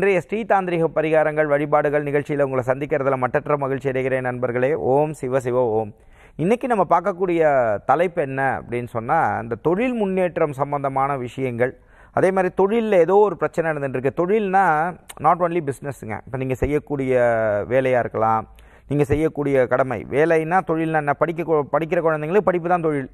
இன்றைய ஸ்ரீதாந்திரிக பரிகாரங்கள் வழிபாடுகள் நிகழ்ச்சியில் உங்களை சந்திக்கிறதுல மட்டற்ற மகிழ்ச்சி அடைகிறேன் நண்பர்களே. ஓம் சிவ சிவ ஓம். இன்னைக்கு நம்ம பார்க்கக்கூடிய தலைப்பு என்ன அப்படின்னு சொன்னால் இந்த தொழில் முன்னேற்றம் சம்பந்தமான விஷயங்கள். அதே மாதிரி தொழிலில் ஏதோ ஒரு பிரச்சனை நடந்துட்டுருக்கு. தொழில்னா நாட் ஒன்லி பிஸ்னஸ்ங்க இப்போ நீங்கள் செய்யக்கூடிய வேலையாக இருக்கலாம். நீங்கள் செய்யக்கூடிய கடமை. வேலைன்னா தொழில்னா என்ன? படிக்க படிக்கிற குழந்தைங்களுக்கு படிப்பு தான் தொழில்.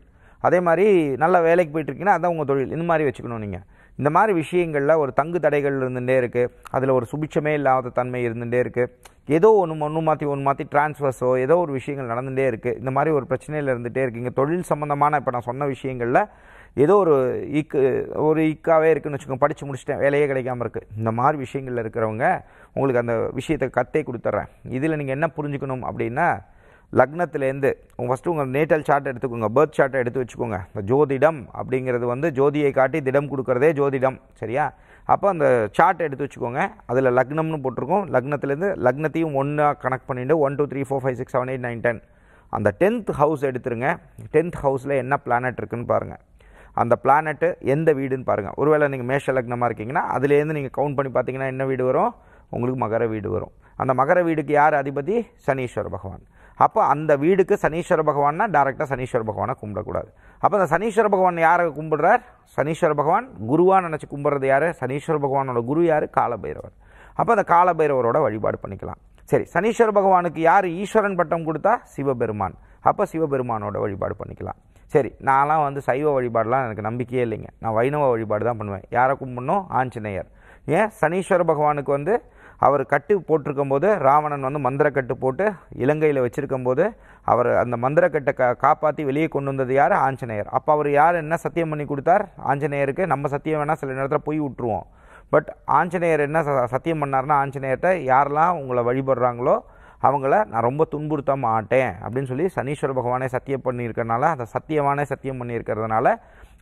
அதே மாதிரி நல்ல வேலைக்கு போயிட்டுருக்கீங்கன்னா அதான் உங்கள் தொழில். இந்த மாதிரி வச்சுக்கணும் நீங்கள் இந்த மாதிரி விஷயங்களில் ஒரு தங்கு தடைகள் இருந்துகிட்டே இருக்குது அதில் ஒரு சுபிட்சமே இல்லாத தன்மை இருந்துகிட்டே இருக்குது ஏதோ ஒன்று ஒன்று மாற்றி ஒன்று மாற்றி டிரான்ஸ்ஃபர்ஸோ ஏதோ ஒரு விஷயங்கள் நடந்துகிட்டே இருக்குது இந்த மாதிரி ஒரு பிரச்சனையில் இருந்துகிட்டே இருக்கீங்க தொழில் சம்மந்தமான இப்போ நான் சொன்ன விஷயங்களில் ஏதோ ஒரு இக்கு ஒரு இக்காவே இருக்குன்னு வச்சுக்கோங்க. படித்து முடிச்சிட்டேன். வேலையே கிடைக்காம இருக்குது இந்த மாதிரி விஷயங்களில் இருக்கிறவங்க உங்களுக்கு அந்த விஷயத்தை கத்தே கொடுத்துட்றேன் இதில் நீங்கள் என்ன புரிஞ்சுக்கணும் அப்படின்னா லக்னத்திலேருந்து உங்கள் ஃபஸ்ட்டு உங்கள் நேட்டல் சார்ட் எடுத்துக்கோங்க பர்த் சார்ட்டை எடுத்து வச்சுக்கோங்க. இந்த ஜோதிடம் அப்படிங்கிறது வந்து ஜோதியை காட்டி திடம் கொடுக்குறதே ஜோதிடம் சரியா? அப்போ அந்த சார்ட் எடுத்து வச்சுக்கோங்க. அதில் லக்னம்னு போட்டிருக்கோம். லக்னத்துலேருந்து லக்னத்தையும் ஒன்றா கனெக்ட் பண்ணிவிட்டு one two three four five six seven eight nine ten அந்த டென்த் ஹவுஸ் எடுத்துருங்க. டென்த் ஹவுஸில் என்ன பிளானட் இருக்குன்னு பாருங்கள் அந்த பிளானட்டு எந்த வீடுன்னு பாருங்கள் ஒருவேளை நீங்கள் மேஷ லக்னமாக இருக்கீங்கன்னா அதுலேருந்து நீங்கள் கவுண்ட் பண்ணி பார்த்தீங்கன்னா என்ன வீடு வரும்? உங்களுக்கு மகர வீடு வரும். அந்த மகர வீடுக்கு யார் அதிபதி? சனீஸ்வர பகவான். அப்போ அந்த வீடுக்கு சனீஸ்வர பகவான்னா டேரெக்டாக சனீஸ்வர பகவானை கும்பிடக்கூடாது. அப்போ அந்த சனீஸ்வர பகவான் யாரை கும்பிடுறார்? சனீஸ்வர பகவான் குருவாக நினச்சி கும்பிட்றது யார்? சனீஸ்வர பகவானோட குரு யார்? காலபைரவர். அப்போ அந்த காலபைரவரோட வழிபாடு பண்ணிக்கலாம். சரி சனீஸ்வர பகவானுக்கு யார் ஈஸ்வரன் பட்டம் கொடுத்தா? சிவபெருமான். அப்போ சிவபெருமானோட வழிபாடு பண்ணிக்கலாம். சரி நான்லாம் வந்து சைவ வழிபாடுலாம் எனக்கு நம்பிக்கையே இல்லைங்க. நான் வைணவ வழிபாடு தான் பண்ணுவேன். யாரை கும்பிடணும்? ஆஞ்சநேயர். ஏன்? சனீஸ்வர பகவானுக்கு வந்து அவர் கட்டு போட்டிருக்கும் போது ராவணன் வந்து மந்திரக்கட்டு போட்டு இலங்கையில் வச்சிருக்கும் போது அவர் அந்த மந்திரக்கட்டை கா காப்பாற்றி வெளியே கொண்டு வந்தது யார்? ஆஞ்சநேயர். அப்போ அவர் யார்? என்ன சத்தியம் பண்ணி கொடுத்தார்? ஆஞ்சநேயருக்கு நம்ம சத்தியம் வேணால் சில நேரத்தில் போய் விட்டுருவோம். பட் ஆஞ்சநேயர் என்ன ச- சத்தியம் பண்ணார்னா ஆஞ்சநேயர்கிட்ட யாரெல்லாம் உங்களை வழிபடுறாங்களோ அவங்கள நான் ரொம்ப துன்புறுத்த மாட்டேன் அப்படின்னு சொல்லி சனீஸ்வர பகவானே சத்தியம் பண்ணியிருக்கறனால அந்த சத்தியவானே சத்தியம் பண்ணியிருக்கிறதுனால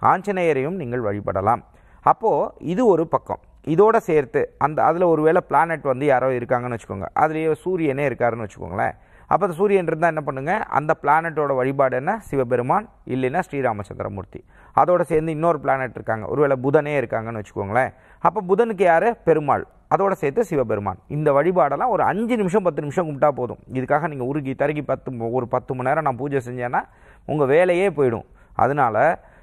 ஆஞ்சநேயரையும் நீங்கள் வழிபடலாம். அப்போது இது ஒரு பக்கம். இதோட சேர்த்து அந்த அதில் ஒரு வேளை பிளானட் வந்து யாரோ இருக்காங்கன்னு வச்சுக்கோங்க. அதுலேயே சூரியனே இருக்காருன்னு வச்சுக்கோங்களேன். அப்போ அந்த சூரியன் இருந்தால் என்ன பண்ணுங்கள் அந்த பிளானட்டோட வழிபாடு என்ன? சிவபெருமான் இல்லைன்னா ஸ்ரீராமச்சந்திரமூர்த்தி. அதோட சேர்ந்து இன்னொரு பிளானட் இருக்காங்க. ஒருவேளை புதனே இருக்காங்கன்னு வச்சுக்கோங்களேன். அப்போ புதனுக்கு யார்? பெருமாள். அதோட சேர்த்து சிவபெருமான். இந்த வழிபாடெல்லாம் ஒரு அஞ்சு நிமிஷம் பத்து நிமிஷம் கும்பிட்டா போதும். இதுக்காக நீங்கள் உருகி தருகி பத்து ஒரு பத்து மணி நேரம் நான் பூஜை செஞ்சேன்னா உங்கள் வேலையே போயிடும். அதனால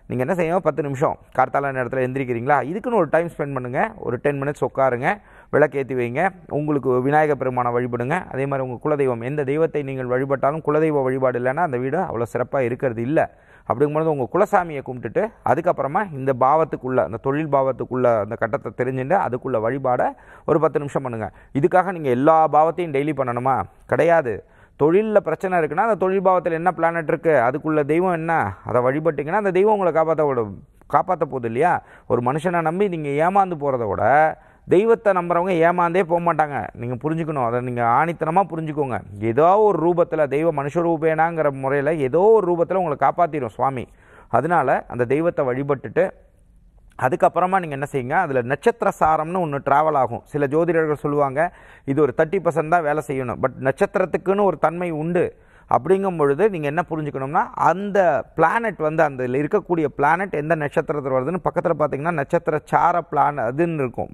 நீங்கள் என்ன செய்யணும்? பத்து நிமிஷம். கார்த்தால நேரத்தில் எந்திரிக்கிறீங்களா? இதுக்குன்னு ஒரு டைம் ஸ்பெண்ட் பண்ணுங்கள் ஒரு டென் மினிட்ஸ் உட்காருங்க. விளக்கேற்றி வைங்க. உங்களுக்கு விநாயகர் பெருமானை வழிபடுங்க. அதே மாதிரி உங்கள் குலதெய்வம். எந்த தெய்வத்தை நீங்கள் வழிபட்டாலும் குலதெய்வ வழிபாடு இல்லைன்னா அந்த வீடு அவ்வளோ சிறப்பாக இருக்கிறது இல்லை. அப்படிங்கும்போது உங்கள் குலசாமியை கும்பிட்டுட்டு அதுக்கப்புறமா இந்த பாவத்துக்குள்ளே அந்த தொழில் பாவத்துக்குள்ளே அந்த கட்டத்தை தெரிஞ்சுட்டு அதுக்குள்ளே வழிபாடை ஒரு பத்து நிமிஷம் பண்ணுங்கள் இதுக்காக நீங்கள் எல்லா பாவத்தையும் டெய்லி பண்ணணுமா? கிடையாது. தொழிலில் பிரச்சனை இருக்குன்னா அந்த தொழில் பாவத்தில் என்ன பிளானட் இருக்குது அதுக்குள்ள தெய்வம் என்ன? அதை வழிபட்டிங்கன்னா அந்த தெய்வம் உங்களை காப்பாற்ற விட காப்பாற்ற போகுது இல்லையா? ஒரு மனுஷனை நம்பி நீங்கள் ஏமாந்து போகிறத விட தெய்வத்தை நம்புறவங்க ஏமாந்தே போக மாட்டாங்க. நீங்கள் புரிஞ்சுக்கணும். அதை நீங்கள் ஆணித்தனமாக புரிஞ்சுக்கோங்க. ஏதோ ஒரு ரூபத்தில் தெய்வ மனுஷ ரூபேனாங்கிற முறையில் ஏதோ ஒரு ரூபத்தில் உங்களை காப்பாற்றிடும் சுவாமி. அதனால அந்த தெய்வத்தை வழிபட்டுட்டு அதுக்கப்புறமா நீங்கள் என்ன செய்யுங்க அதில் நட்சத்திர சாரம்னு ஒன்று ட்ராவல் ஆகும். சில ஜோதிடர்கள் சொல்லுவாங்க இது ஒரு தேர்ட்டி பர்சன்ட் தான் வேலை செய்யணும். பட் நட்சத்திரத்துக்குன்னு ஒரு தன்மை உண்டு. அப்படிங்கும் பொழுது நீங்கள் என்ன புரிஞ்சுக்கணும்னா அந்த பிளானட் வந்து அந்த இருக்கக்கூடிய பிளானட் எந்த நட்சத்திரத்தில் வருதுன்னு பக்கத்தில் பார்த்தீங்கன்னா நட்சத்திர சார பிளான் அதுன்னு இருக்கும்.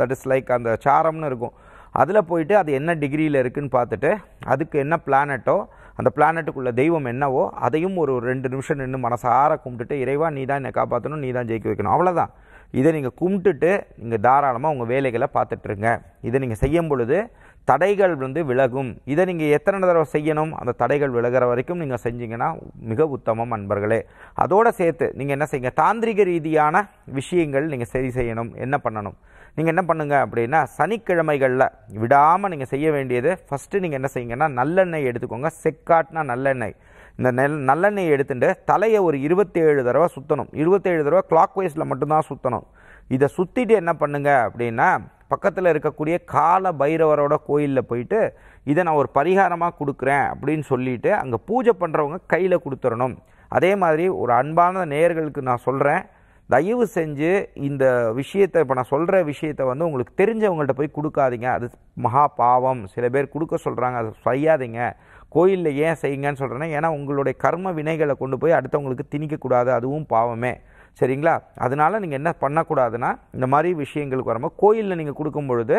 தட் இஸ் லைக் அந்த சாரம்னு இருக்கும். அதில் போயிட்டு அது என்ன டிகிரியில் இருக்குதுன்னு பார்த்துட்டு அதுக்கு என்ன பிளானட்டோ அந்த பிளானட்டுக்குள்ள தெய்வம் என்னவோ அதையும் ஒரு ரெண்டு நிமிஷம் நின்று மனசார கும்பிட்டுட்டு இறைவா நீ தான் என்னை காப்பாற்றணும் நீ தான் ஜெயிக்க வைக்கணும். அவ்வளோதான் இதை நீங்கள் கும்பிட்டுட்டு நீங்கள் தாராளமாக உங்கள் வேலைகளை பார்த்துட்ருங்க இதை நீங்கள் செய்யும் பொழுது தடைகள் வந்து விலகும். இதை நீங்கள் எத்தனை தடவை செய்யணும்? அந்த தடைகள் விலகிற வரைக்கும் நீங்கள் செஞ்சீங்கன்னா மிக உத்தமம் அன்பர்களே. அதோட சேர்த்து நீங்கள் என்ன செய்யுங்க? தாந்திரிக ரீதியான விஷயங்கள் நீங்கள் சரி செய்யணும். என்ன பண்ணணும்? நீங்கள் என்ன பண்ணுங்கள் அப்படின்னா சனிக்கிழமைகளில் விடாமல் நீங்கள் செய்ய வேண்டியது ஃபஸ்ட்டு நீங்கள் என்ன செய்யுங்கன்னா நல்லெண்ணெய் எடுத்துக்கோங்க. செக்காட்னா நல்லெண்ணெய். இந்த நெல் நல்லெண்ணெய் எடுத்துட்டு தலையை ஒரு இருபத்தேழு தடவை சுற்றணும் இருபத்தேழு தடவை கிளாக் வைஸில் மட்டும்தான் சுற்றணும் இதை சுற்றிட்டு என்ன பண்ணுங்க அப்படின்னா பக்கத்தில் இருக்கக்கூடிய கால பைரவரோட கோயிலில் போயிட்டு இதை நான் ஒரு பரிகாரமாக கொடுக்குறேன் அப்படின்னு சொல்லிட்டு அங்கே பூஜை பண்ணுறவங்க கையில் கொடுத்துடணும் அதே மாதிரி ஒரு அன்பான நேயர்களுக்கு நான் சொல்கிறேன் தயவு செஞ்சு இந்த விஷயத்தை இப்போ நான் சொல்கிற விஷயத்தை வந்து உங்களுக்கு தெரிஞ்சவங்கள்ட்ட போய் கொடுக்காதீங்க. அது மகா பாவம். சில பேர் கொடுக்க சொல்கிறாங்க அது செய்யாதீங்க. கோயிலில் ஏன் செய்யுங்கன்னு சொல்கிறேன்னா ஏன்னா உங்களுடைய கர்ம வினைகளை கொண்டு போய் அடுத்தவங்களுக்கு திணிக்கக்கூடாது. அதுவும் பாவமே. சரிங்களா? அதனால நீங்கள் என்ன பண்ணக்கூடாதுன்னா இந்த மாதிரி விஷயங்களுக்கு வரும்போது கோயிலில் நீங்கள் கொடுக்கும் பொழுது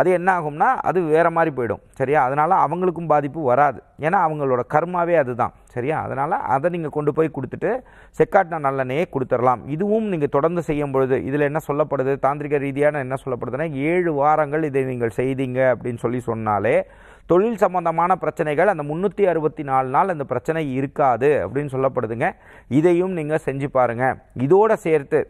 அது என்ன ஆகும்னா அது வேறு மாதிரி போயிடும் சரியா? அதனால் அவங்களுக்கும் பாதிப்பு வராது. ஏன்னா அவங்களோட கர்மாவே அதுதான் சரியா? அதனால் அதை நீங்கள் கொண்டு போய் கொடுத்துட்டு செக்காட்டின நல்லெண்ணெயே கொடுத்துடலாம். இதுவும் நீங்கள் தொடர்ந்து செய்யும் பொழுது இதில் என்ன சொல்லப்படுது? தாந்திரிக ரீதியான என்ன சொல்லப்படுதுன்னா ஏழு வாரங்கள் இதை நீங்கள் செய்தீங்க அப்படின்னு சொல்லி சொன்னாலே தொழில் சம்பந்தமான பிரச்சனைகள் அந்த முந்நூற்றி அறுபத்தி நாலு நாள் அந்த பிரச்சனை இருக்காது அப்படின்னு சொல்லப்படுதுங்க. இதையும் நீங்கள் செஞ்சு பாருங்கள் இதோடு சேர்த்து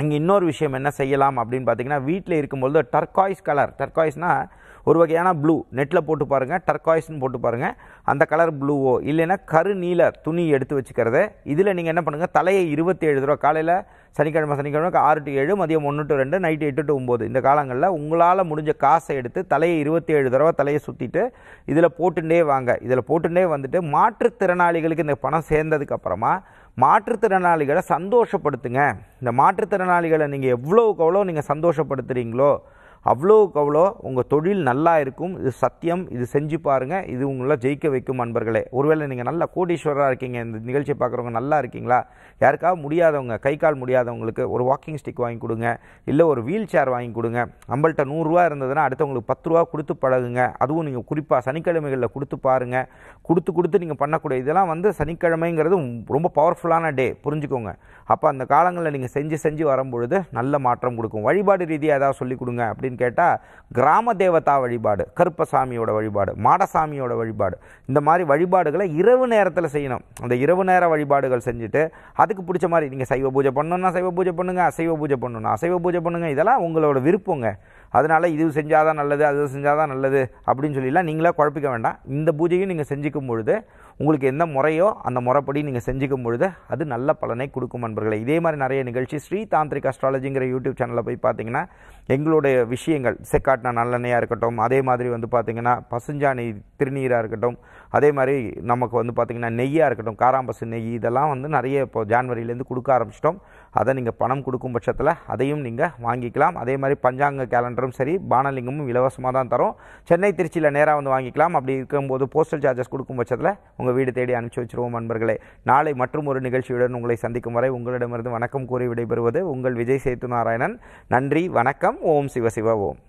இங்கே இன்னொரு விஷயம் என்ன செய்யலாம் அப்படின்னு பார்த்தீங்கன்னா வீட்டில் இருக்கும்பொழுது டர்காய்ஸ் கலர் டர்காய்ஸ்னால் ஒரு வகையான ப்ளூ நெட்டில் போட்டு பாருங்கள் டர்காய்ஸ்னு போட்டு பாருங்கள் அந்த கலர் ப்ளூவோ இல்லைன்னா கருநீல துணி எடுத்து வச்சுக்கிறது. இதில் நீங்கள் என்ன பண்ணுங்கள் தலையை இருபத்தேழு தடவை காலையில் சனிக்கிழமை சனிக்கிழமை ஆறு டு ஏழு மதியம் ஒன்று டு ரெண்டு நைட்டு எட்டு டு ஒம்பது இந்த காலங்களில் உங்களால் முடிஞ்ச காசை எடுத்து தலையை இருபத்தேழு தடவை தலையை சுற்றிட்டு இதில் போட்டுட்டே வாங்க. இதில் போட்டுட்டே வந்துட்டு மாற்றுத்திறனாளிகளுக்கு இந்த பணம் சேர்ந்ததுக்கப்புறமா மாற்றுத்திறனாளிகளை சந்தோஷப்படுத்துங்க. இந்த மாற்றுத்திறனாளிகளை நீங்கள் எவ்வளோக்கு எவ்வளோ நீங்கள் சந்தோஷப்படுத்துகிறீங்களோ அவ்வளோக்கு அவ்வளோ உங்கள் தொழில் நல்லா இருக்கும். இது சத்தியம். இது செஞ்சு பாருங்கள் இது உங்களை ஜெயிக்க வைக்கும் அன்பர்களே. ஒருவேளை நீங்கள் நல்லா கோடீஸ்வரராக இருக்கீங்க. இந்த நிகழ்ச்சியை பார்க்குறவங்க நல்லா இருக்கீங்களா? யாருக்காவது முடியாதவங்க கை கால் முடியாதவங்களுக்கு ஒரு வாக்கிங் ஸ்டிக் வாங்கி கொடுங்க. இல்லை ஒரு வீல் சேர் வாங்கி கொடுங்க. நம்மள்ட்ட நூறுரூவா இருந்ததுன்னா அடுத்தவங்களுக்கு பத்து ரூபா கொடுத்து பழகுங்க. அதுவும் நீங்கள் குறிப்பாக சனிக்கிழமைகளில் கொடுத்து பாருங்கள் கொடுத்து கொடுத்து நீங்கள் பண்ணக்கூடிய இதெல்லாம் வந்து சனிக்கிழமைங்கிறது ரொம்ப பவர்ஃபுல்லான டே புரிஞ்சுக்கோங்க. அப்போ அந்த காலங்களில் நீங்கள் செஞ்சு செஞ்சு வரும்பொழுது நல்ல மாற்றம் கொடுக்கும். வழிபாடு ரீதியாக ஏதாவது சொல்லிக் கொடுங்க அப்படின்னு கேட்டால் கிராம தேவதா வழிபாடு கருப்பசாமியோட வழிபாடு மாடசாமியோட வழிபாடு இந்த மாதிரி வழிபாடுகளை இரவு நேரத்தில் செய்யணும். அந்த இரவு நேர வழிபாடுகள் செஞ்சுட்டு அதுக்கு பிடிச்ச மாதிரி நீங்கள் சைவ பூஜை பண்ணணும்னா சைவ பூஜை பண்ணுங்க அசைவ பூஜை பண்ணணும்னா அசைவ பூஜை பண்ணுங்க இதெல்லாம் உங்களோட விருப்பங்க. அதனால் இது செஞ்சாதான் நல்லது அது செஞ்சாதான் நல்லது அப்படின்னு சொல்லிலாம் நீங்களே குழப்பிக்க வேண்டாம். இந்த பூஜையும் நீங்கள் செஞ்சுக்கும் பொழுது உங்களுக்கு எந்த முறையோ அந்த முறைப்படி நீங்கள் செஞ்சுக்கும் பொழுது அது நல்ல பலனை கொடுக்கும் நண்பர்களே. இதே மாதிரி நிறைய நிகழ்ச்சி ஸ்ரீ தாந்திரிக் அஸ்ட்ராலஜிங்கிற யூடியூப் சேனலில் போய் பார்த்தீங்கன்னா எங்களுடைய விஷயங்கள் செக்காட்டின நல்லெண்ணையாக இருக்கட்டும் அதே மாதிரி வந்து பார்த்திங்கன்னா பசுஞ்சாணி திருநீராக இருக்கட்டும் அதே மாதிரி நமக்கு வந்து பார்த்திங்கன்னா நெய்யாக இருக்கட்டும் காராம்பசு நெய் இதெல்லாம் வந்து நிறைய இப்போ ஜான்வரியிலேருந்து கொடுக்க ஆரம்பிச்சிட்டோம். அதை நீங்கள் பணம் கொடுக்கும் பட்சத்தில் அதையும் நீங்கள் வாங்கிக்கலாம். அதே மாதிரி பஞ்சாங்க கேலண்டரும் சரி பானலிங்கமும் இலவசமாக தான் தரும். சென்னை திருச்சியில் நேராக வந்து வாங்கிக்கலாம். அப்படி இருக்கும்போது போஸ்டல் சார்ஜஸ் கொடுக்கும் பட்சத்தில் உங்கள் வீடு தேடி அனுப்பிச்சி வச்சுருவோம் நண்பர்களே. நாளை மற்றும் ஒரு நிகழ்ச்சியுடன் உங்களை சந்திக்கும் வரை உங்களிடமிருந்து வணக்கம் கூறி விடைபெறுவது உங்கள் விஜய் சேத்து நாராயணன் நன்றி வணக்கம். ஓம் சிவ சிவ ஓம்.